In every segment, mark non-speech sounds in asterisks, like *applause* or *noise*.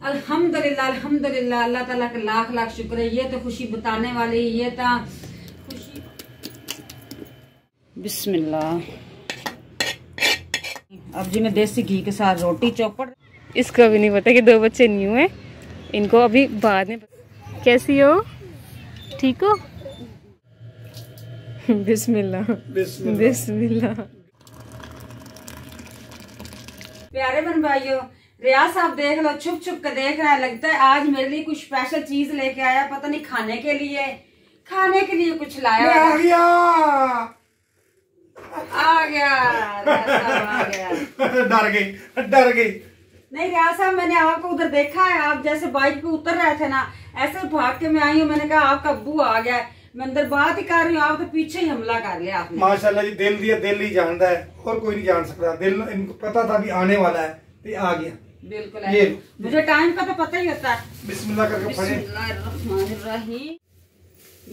अल्हम्दुलिल्लाह अल्हम्दुलिल्लाह अल्लाह ताला का लाख लाख शुक्र है। ये तो खुशी बताने वाली ये तो खुशी। बिस्मिल्लाह। अब जी मैं देसी घी के साथ रोटी चौपड़। इसको अभी नहीं पता कि दो बच्चे न्यू हैं। इनको अभी बाद में कैसी हो? ठीक हो? बिस्मिल्लाह। बिस्मिल्लाह। प्यारे बन भाइयों रियाज साहब देख लो छुप छुप के देख रहा है लगता है आज मेरे लिए कुछ स्पेशल चीज़ लेके आया पता नहीं खाने के लिए। खाने के लिए कुछ लाया आ गया। आ गया आ गया। डर गई डर गई। नहीं रियाज साहब मैंने आपको उधर देखा है आप जैसे बाइक पे उतर रहे थे ना ऐसे भाग के मैं आई हूँ मैंने कहा आपका अब्बू आ गया है। मैं अंदर बात ही कर रही हूँ आप तो पीछे ही हमला कर लिया आपने। माशाल्लाह जी दिल दिया दिल ही जानता है और कोई नहीं जान सकता। दिल इनको पता था भी आने वाला है तो आ गया। बिल्कुल मुझे टाइम का तो पता ही होता है। बिस्मिल्लाह करके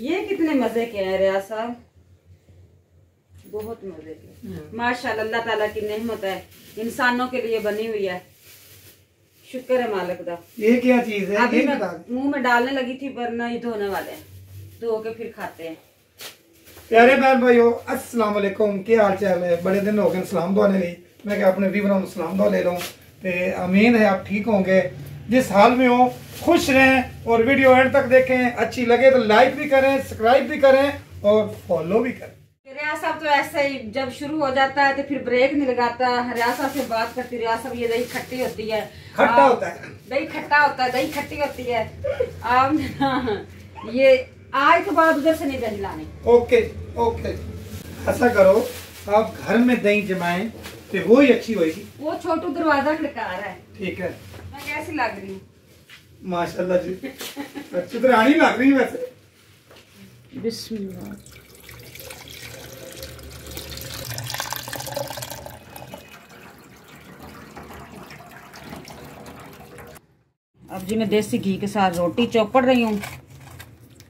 ये कितने मज़े के हैं रिया साहब। बहुत मज़े के। हम्म। माशाल्लाह अल्लाह ताला की नेमत है। इंसानों के लिए बनी हुई है। शुक्र है मालिक का ये क्या चीज़ है? अभी मैं मुँह में डालने लगी थी वरना ये धोने वाले हैं। धो के फिर खाते हैं। प्यारे बहन भाई अस्सलाम क्या हाल चाल है? बड़े दिन हो गए सलाम दुआ ले। मैं अपने भी बनाऊ सलाम दुआ ले रहा हूँ। ਤੇ अमीन है आप ठीक होंगे। जिस हाल में हो खुश रहें और वीडियो एंड तक देखें। अच्छी लगे तो लाइक भी करें सब्सक्राइब भी करें और फॉलो भी करें। रियाज साहब तो ऐसे ही जब शुरू हो जाता है तो फिर ब्रेक नहीं लगाता। रियाज साहब से बात करती रियाज साहब ये दही खट्टी होती है। खट्टा होता है। दही खट्टा होता है दही खट्टी होती है। आप *laughs* ये आज के बाद उधर से नहीं दही लाने। Okay okay. ऐसा करो आप घर में दही जमाएँ तो वो ही अच्छी होगी वो छोटू दरवाज़ा खड़का रहा है। ठीक है। मैं कैसी लग रही हूँ? माशाल्लाह जी। अच्छी तो रानी लग रही है वैसे। बिस्मिल्लाह। अब जी मैं देसी घी के साथ रोटी चौपड़ रही हूँ।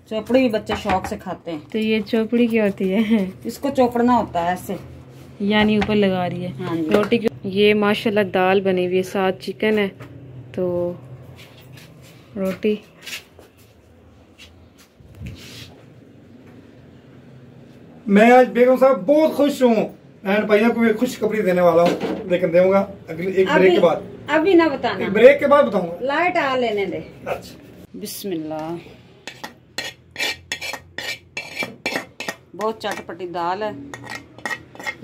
चौपड़ी भी बच्चे शौक से खाते हैं। तो ये चौपड़ी क्या होती है? इसको चौपड़ना होता है ऐसे। यानी ऊपर लगा रही है। हाँ रोटी की ये माशाल्लाह दाल बनी हुई है साथ चिकन है तो रोटी। मैं आज बेगम साहब बहुत खुश हूँ। बहन भाइयों को भी खुशखबरी देने वाला हूँ। लेकिन दूँगा अगले एक ब्रेक के बाद। अभी ना बताना। एक ब्रेक के बाद बताऊँगा। लाइट आ लेने दे। अच्छा। बिस्मिल्लाह। बहुत चटपटी दाल है।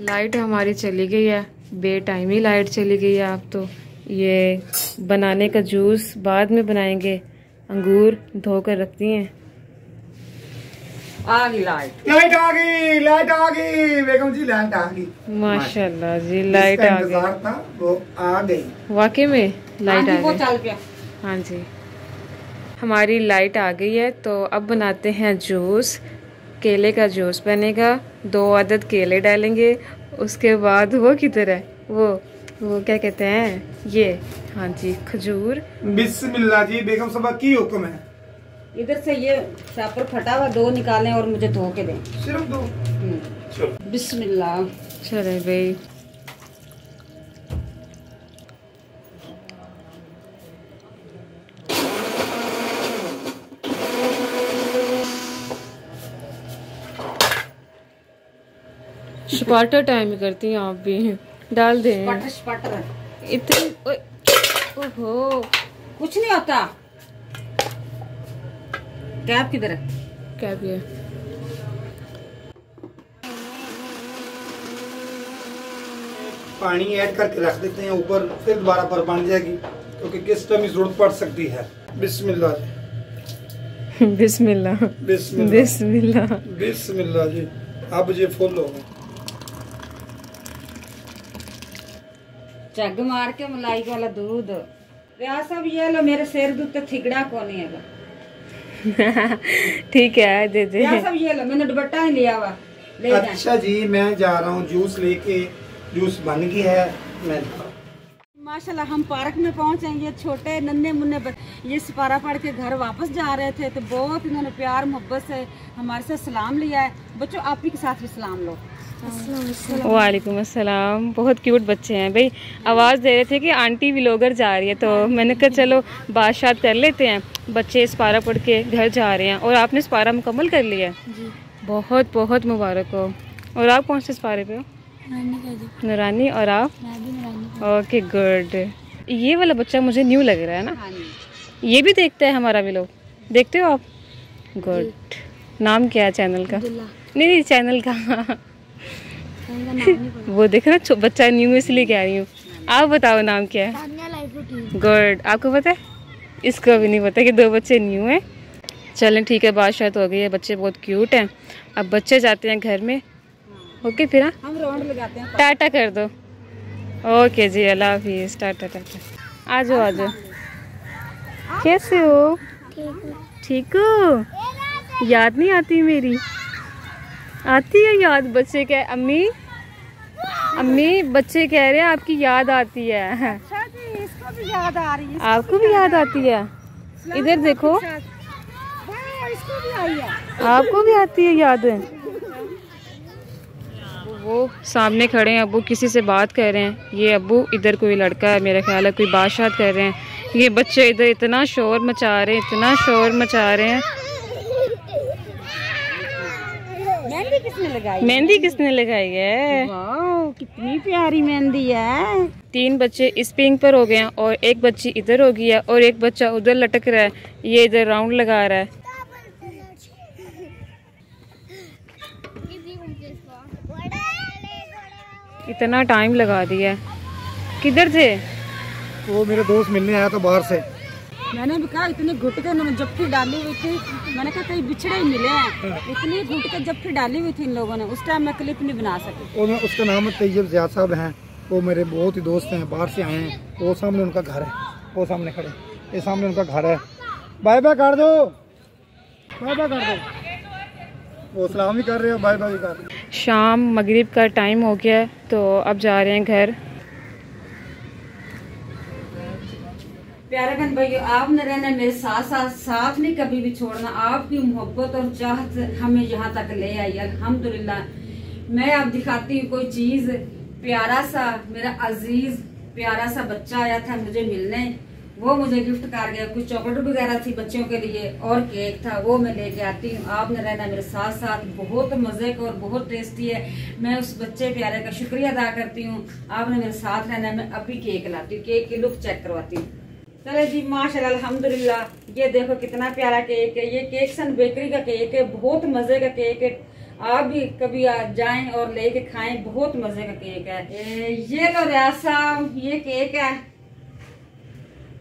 लाइट हमारी चली गई है। बे टाइम ही लाइट चली गई है आप तो। ये बनाने का जूस बाद में बनाएँगे। अंगूर धो कर रखती हैं। आ गई लाइट। लाइट आ गई लाइट आ गई। बेगम जी लाइट आ गई। माशाल्लाह जी लाइट आ गई। था वो आ गई। वाकई में लाइट हाँ आ गई। हाँ जी। हमारी लाइट आ गई है तो अब बनाते हैं जूस। केले का जूस बनेगा दो आदद केले डालेंगे उसके बाद वो किधर है? वो वो क्या कहते हैं? ये हाँ जी खजूर। बिस्मिल्लाह जी बेगम साहब की हुक्म है। इधर से ये शापर फटा हुआ दो निकालें और मुझे धो के दें। सिर्फ़ दो? हम्म। चलो। बिस्मिल्लाह। चले भाई। स्पार्टर टाइम करती हैं आप भी। डाल दें। इतनी ओहो। कुछ नहीं होता। कैप किधर है? क्या भी है पानी ऐड करके रख देते हैं ऊपर फिर दोबारा पर बन जाएगी क्योंकि किस टाइम ज़रूरत पड़ सकती है। बिस्मिल्लाह *laughs* बिस्मिल्लाह। बिस्मिल्लाह। बिस्मिल्लाह। बिस्मिल्लाह जी। अब ये फुल हो झग मार के मलाई वाला दूध। रियाज सब ये लो मेरे सिर दूध तो थिगड़ा को नहीं है *laughs* ठीक है दे दे। सब ये लो मैंने दुपट्टा ही लिया हुआ। अच्छा जी मैं जा रहा हूँ जूस लेके। जूस बन गया है मैं हूँ। माशाल्लाह हम पार्क में पहुँचे ये छोटे नन्हे मुन्ने ये सिपारा पढ़ के घर वापस जा रहे थे तो बहुत इन्होंने प्यार मोहब्बत से हमारे से सलाम लिया है। बच्चों आप ही के साथ भी सलाम लो। वालेकुम अस्सलाम। बहुत क्यूट बच्चे हैं भाई। आवाज़ दे रहे थे कि आंटी व्लॉगर जा रही है तो मैंने कहा चलो बात शात कर लेते हैं। बच्चे स्पारा पढ़ के घर जा रहे हैं और आपने स्पारा मुकम्मल कर लिया है? बहुत बहुत मुबारक हो। और आप कौन से स्पारे पे हो? नूरानी और आप? ओके गुड ये वाला बच्चा मुझे न्यू लग रहा है ना? हाँ ये भी देखता है हमारा भी लोग। देखते हो आप? गुड नाम क्या है चैनल का? नहीं नहीं चैनल का। वो देख हो, बच्चा न्यू इसलिए कह रही हूँ। आप बताओ नाम क्या है? गुड आपको पता है? इसको भी नहीं पता कि दो बच्चे न्यू हैं। चलें ठीक है बादशाह तो हो गई है। बच्चे बहुत क्यूट हैं। अब बच्चे जाते हैं घर में। ओके फिर हाँ? हम राउंड लगाते हैं। टाटा कर दो। ओके जी अल्लाह हाफिज़ टाटा टाटा आ जाओ आ जाओ कैसे हो? ठीक हो? याद नहीं आती मेरी? आती है याद बच्चे कह अम्मी? अम्मी बच्चे कह रहे हैं आपकी याद आती है। अच्छा जी इसको भी याद आ रही है आपको भी याद आती है? इधर देखो। इसको भी आई है। आपको भी आती है याद? वो सामने खड़े हैं अबू किसी से बात कर रहे हैं। ये अबू इधर कोई लड़का है मेरा ख्याल है कोई बात शात कर रहे हैं। ये बच्चे इधर इतना शोर मचा रहे हैं इतना शोर मचा रहे हैं। मेहंदी किसने लगाई? मेहंदी किसने लगाई है? कितनी प्यारी मेहंदी है। तीन बच्चे इस पिंक पर हो गए हैं और एक बच्ची इधर हो गई है और एक बच्चा उधर लटक रहा है ये इधर राउंड लगा रहा है। इतना टाइम लगा दिया है। किधर थे वो मेरे दोस्त मिलने आया था बाहर से। मैंने भी कहा इतने घुटके उन्होंने जप्फी डाली हुई थी मैंने कहा कहीं बिछड़े ही मिले हैं। इतनी घुटके जप्फी डाली हुई थी इन लोगों ने उस टाइम मैं क्लिप नहीं बना सकी। और मैं उसका नाम है तैयब ज़ियाद साहब हैं। वो मेरे बहुत ही दोस्त हैं बाहर से आए हैं। वो सामने उनका घर है। वो सामने खड़े ये सामने उनका घर है। बाय बाय कर दो। बाय बाय कर दो। वो सलाम भी कर रहे हो बाय बाय कर रहे हो। शाम मगरिब का टाइम हो गया है तो अब जा रहे हैं घर। प्यारे बहन भाइयों आप न रहना मेरे साथ साथ साथ नहीं कभी भी छोड़ना। आपकी मोहब्बत और चाहत हमें यहाँ तक ले आई अल्हम्दुलिल्लाह। मैं आप दिखाती हूँ कोई चीज़ प्यारा सा मेरा अज़ीज़ प्यारा सा बच्चा आया था मुझे मिलने। वो मुझे गिफ्ट कर गया, कुछ चॉकलेट वगैरह थी बच्चों के लिए, और केक था, वो मैं लेके आती हूँ। आपने रहना मेरे साथ साथ, बहुत मज़े का और बहुत टेस्टी है। मैं उस बच्चे प्यारे का शुक्रिया अदा करती हूँ। आपने मेरे साथ रहना, मैं अभी केक लाती हूँ केक की लुक चेक करवाती हूँ। चले जी, माशाल्लाह, अल्हम्दुलिल्लाह, ये देखो कितना प्यारा केक है। ये केक सन बेकरी का केक है, बहुत मज़े का केक है। आप भी कभी जाएँ और लेके खाएँ, बहुत मज़े का केक है। ये लो रियाज साहब ये केक है।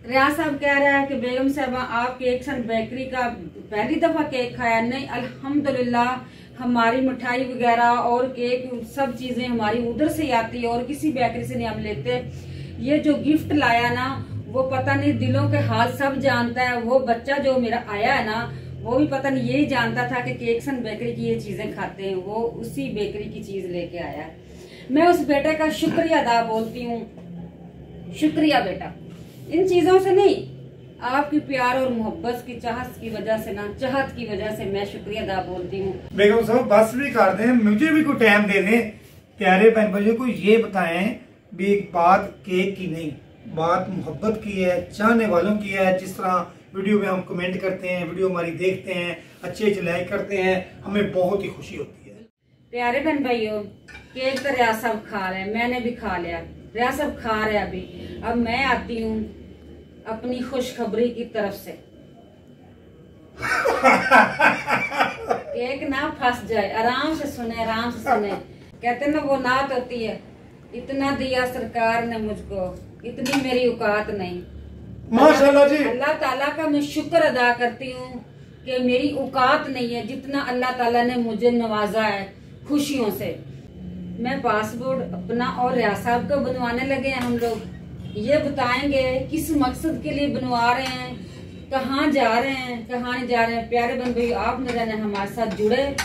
रियाज साहब कह रहा है कि बेगम साहब आप केक सन बेकरी का पहली दफ़ा केक खाया नहीं, अल्हम्दुलिल्लाह, हमारी मिठाई वगैरह और केक सब चीज़ें हमारी उधर से ही आती है और किसी बेकरी से नहीं हम लेते। ये जो गिफ्ट लाया ना, वो पता नहीं दिलों के हाल सब जानता है। वो बच्चा जो मेरा आया है ना, वो भी पता नहीं यही जानता था कि केकसन बेकरी की ये चीज़ें खाते हैं। वो उसी बेकरी की चीज़ लेके आया मैं उस बेटे का शुक्रिया अदा बोलती हूँ। शुक्रिया बेटा। इन चीज़ों से नहीं आपकी प्यार और मोहब्बत की चाहत की वजह से ना चाहत की वजह से मैं शुक्रिया अदा बोलती हूँ। बेगम साहब बस भी कर दें मुझे भी कोई टाइम दे दें। प्यारे बहन भाइयों को ये बताएँ भी एक बात केक की नहीं। बात मोहब्बत की है चाहने वालों की है जिस तरह वीडियो में हम कमेंट करते हैं वीडियो हमारी देखते हैं अच्छे अच्छे लाइक करते हैं हमें बहुत ही खुशी होती है। प्यारे बहन भाइयों केक तो रियाज साहब खा रहे हैं मैंने भी खा लिया। रियाज साहब खा रहे अभी। अब मैं आती हूँ अपनी खुशखबरी की तरफ़ से। केक ना फंस जाए आराम से सुने आराम से सुने। कहते ना वो नात होती है इतना दिया सरकार ने मुझको इतनी मेरी औकात नहीं। माशाल्लाह जी। अल्लाह ताला का मैं शुक्र अदा करती हूँ कि मेरी औकात नहीं है जितना अल्लाह ताला ने मुझे नवाजा है खुशियों से। मैं पासपोर्ट अपना और रियाज साहब का बनवाने लगे हैं हम लोग। ये बताएँगे, किस मकसद के लिए बनवा रहे हैं, कहाँ जा रहे हैं, कहाँ नहीं जा रहे हैं। प्यारे बन भाई, आप न रहना हमारे साथ जुड़े।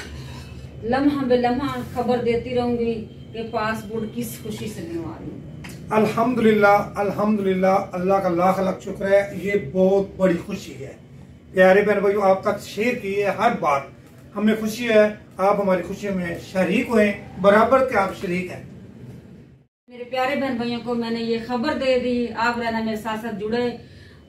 लम्हा बे लम्हा खबर देती रहूँगी कि पासपोर्ट किस खुशी से बनवा रही हूँ। अल्हम्दुलिल्लाह अल्हम्दुलिल्लाह, अल्लाह का लाख लाख शुक्र है। ये बहुत बड़ी खुशी है। प्यारे बहन भाइयों आप तक शेयर की है हर बात हमें खुशी है आप हमारी खुशियों में शरीक हुए बराबर के आप शरीक हैं। मेरे प्यारे बहन भाइयों को मैंने ये खबर दे दी आप रहना मेरे साथ साथ जुड़े।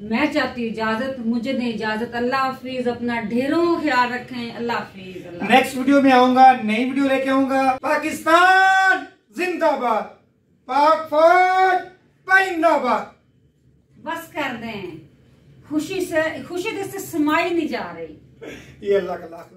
मैं चाहती हूँ इजाज़त मुझे दें इजाज़त। अल्लाह हाफिज अपना ढेरों ख्याल रखें। अल्लाह हाफिज नेक्स्ट वीडियो में आऊँगा नई वीडियो लेके आऊँगा। पाकिस्तान जिंदाबाद। पाक फौज जिंदाबाद। बस कर दें। खुशी से खुशी से समाई नहीं जा रही। ये अल्लाह का लाख